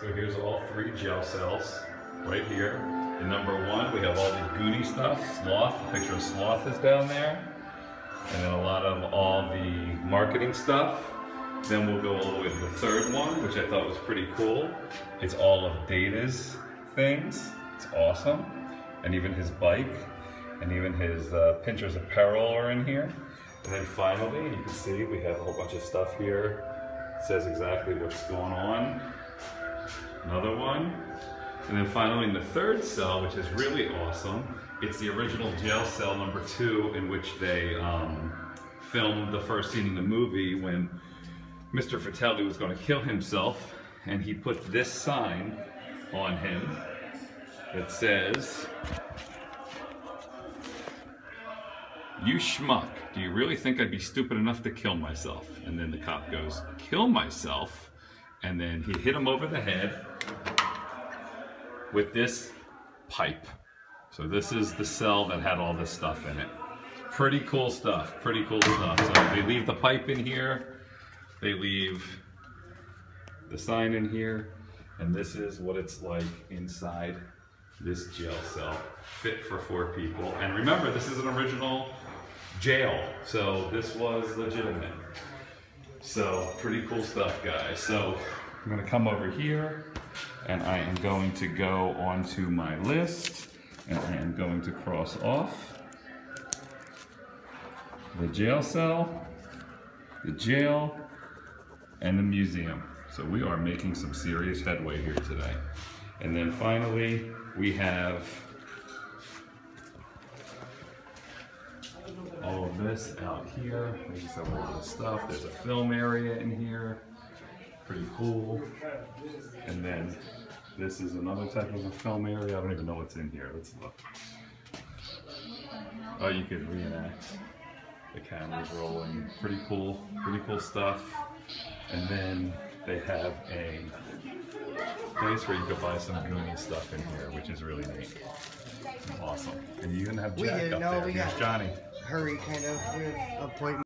So here's all three gel cells right here. In number one, we have all the Goonie stuff. Sloth, a picture of Sloth is down there. And then a lot of all the marketing stuff. Then we'll go all the way to the third one, which I thought was pretty cool. It's all of Data's things. It's awesome. And even his bike and even his uh, Pinchers of Peril are in here. And then finally, you can see we have a whole bunch of stuff here. It says exactly what's going on. Another one. And then finally in the third cell, which is really awesome, it's the original jail cell number two in which they um, filmed the first scene in the movie when Mr. Fratelli was going to kill himself and he put this sign on him that says, You schmuck, do you really think I'd be stupid enough to kill myself? And then the cop goes, Kill myself? And then he hit him over the head with this pipe. So this is the cell that had all this stuff in it. Pretty cool stuff, pretty cool stuff. So they leave the pipe in here, they leave the sign in here, and this is what it's like inside this jail cell, fit for four people. And remember, this is an original jail, so this was legitimate. So pretty cool stuff, guys. So I'm gonna come over here, and I am going to go onto my list, and I am going to cross off the jail cell, the jail, and the museum. So we are making some serious headway here today. And then finally, we have all of this out here. Maybe some of stuff. There's a film area in here. Cool. And then this is another type of a film area. I don't even know what's in here. Let's look. Oh, you could reenact. The cameras rolling. Pretty cool. Pretty cool stuff. And then they have a place where you could buy some Goonie stuff in here, which is really neat. Awesome. And you even have We Jack didn't up know there. we Here's got- Johnny. Hurry kind of with appointment.